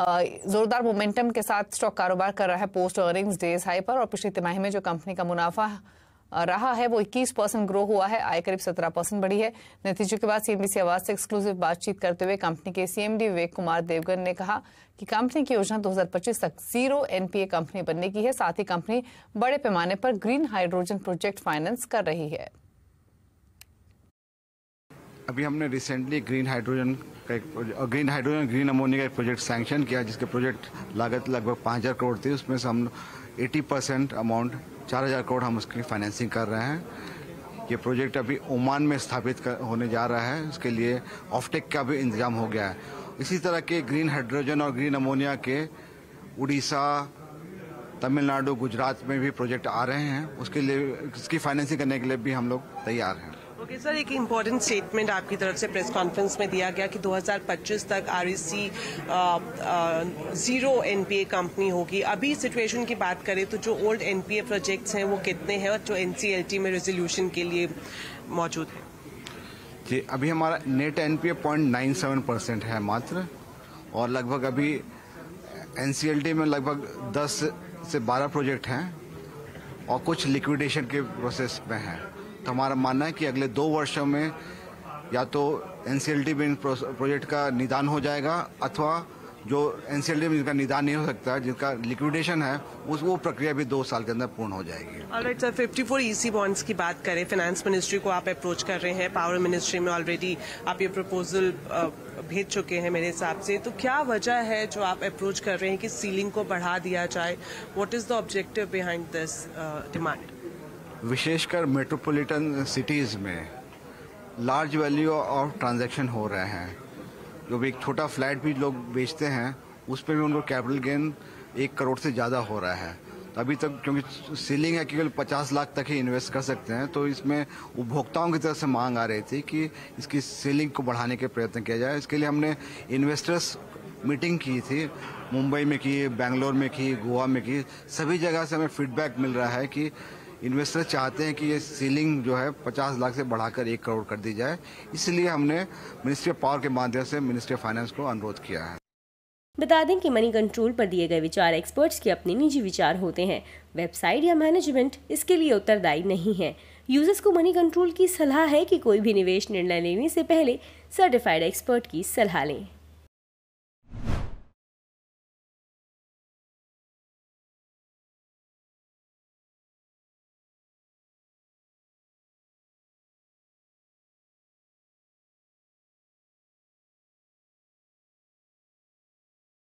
जोरदार मोमेंटम के साथ स्टॉक कारोबार कर रहा है पोस्ट अर्निंग्स डेज़ हाई पर और पिछली तिमाही में जो कंपनी का मुनाफा रहा है वो 21 परसेंट ग्रो हुआ है, आय करीब 17 परसेंट बढ़ी है। नतीजों के बाद सीएनबीसी आवाज़ से एक्सक्लूसिव बातचीत करते हुए कंपनी के सीएमडी विवेक कुमार देवगन ने कहा कि कंपनी की योजना 2025 तक ज़ीरो एनपीए कंपनी बनने की है, साथ ही कंपनी बड़े पैमाने पर ग्रीन हाइड्रोजन प्रोजेक्ट फाइनेंस कर रही है। अभी हमने रिसेंटली ग्रीन हाइड्रोजन का एक ग्रीन हाइड्रोजन ग्रीन अमोनिया का एक प्रोजेक्ट सैंक्शन किया जिसके प्रोजेक्ट लागत लगभग पाँच हज़ार करोड़ थी। उसमें से हम 80 परसेंट अमाउंट चार हज़ार करोड़ हम उसकी फाइनेंसिंग कर रहे हैं। ये प्रोजेक्ट अभी ओमान में स्थापित कर, होने जा रहा है। उसके लिए ऑफटेक का भी इंतज़ाम हो गया है। इसी तरह के ग्रीन हाइड्रोजन और ग्रीन अमोनिया के उड़ीसा तमिलनाडु गुजरात में भी प्रोजेक्ट आ रहे हैं। उसके लिए इसकी फाइनेंसिंग करने के लिए भी हम लोग तैयार हैं। ओके सर एक इंपॉर्टेंट स्टेटमेंट आपकी तरफ़ से प्रेस कॉन्फ्रेंस में दिया गया कि 2025 तक आरईसी ज़ीरो एनपीए कंपनी होगी। अभी सिचुएशन की बात करें तो जो ओल्ड एनपीए प्रोजेक्ट्स हैं वो कितने हैं और जो एनसीएलटी में रेजोल्यूशन के लिए मौजूद है? जी, अभी हमारा net NPA point nine seven percent है मात्र और लगभग अभी एनसीएलटी में लगभग 10 से 12 प्रोजेक्ट हैं और कुछ लिक्विडेशन के प्रोसेस में हैं। तो हमारा मानना है कि अगले दो वर्षों में या तो एनसीएलटी में प्रोजेक्ट का निदान हो जाएगा अथवा जो एनसीएलटी में जिनका निदान नहीं हो सकता, जिनका लिक्विडेशन है, उस, वो प्रक्रिया भी दो साल के अंदर पूर्ण हो जाएगी। ऑलराइट सर 54 ईसी बॉन्ड्स की बात करें फाइनेंस मिनिस्ट्री को आप अप्रोच कर रहे हैं पावर मिनिस्ट्री में ऑलरेडी आप ये प्रपोजल भेज चुके हैं मेरे हिसाब से। तो क्या वजह है जो आप अप्रोच कर रहे हैं कि सीलिंग को बढ़ा दिया जाए? What is the objective behind this demand विशेषकर मेट्रोपॉलिटन सिटीज़ में लार्ज वैल्यू ऑफ़ ट्रांजैक्शन हो रहे हैं। जो भी एक छोटा फ्लैट भी लोग बेचते हैं, उस पर भी उनको कैपिटल गेन एक करोड़ से ज़्यादा हो रहा है। तो अभी तक क्योंकि सीलिंग है केवल पचास लाख तक ही इन्वेस्ट कर सकते हैं तो इसमें उपभोक्ताओं की तरफ़ से मांग आ रही थी कि इसकी सीलिंग को बढ़ाने के प्रयत्न किया जाए। इसके लिए हमने इन्वेस्टर्स मीटिंग की थी, मुंबई में की, बेंगलोर में की, गोवा में की। सभी जगह से हमें फीडबैक मिल रहा है कि इन्वेस्टर चाहते हैं कि ये सीलिंग जो है 50 लाख से बढ़ाकर एक करोड़ कर दी जाए। इसलिए हमने मिनिस्ट्री ऑफ़ पावर के माध्यम से मिनिस्ट्री ऑफ़ फाइनेंस को अनुरोध किया है। बता दें कि मनी कंट्रोल पर दिए गए विचार एक्सपर्ट्स के अपने निजी विचार होते हैं। वेबसाइट या मैनेजमेंट इसके लिए उत्तरदायी नहीं है। यूज़र्स को मनी कंट्रोल की सलाह है कि कोई भी निवेश निर्णय लेने से पहले सर्टिफाइड एक्सपर्ट की सलाह लें।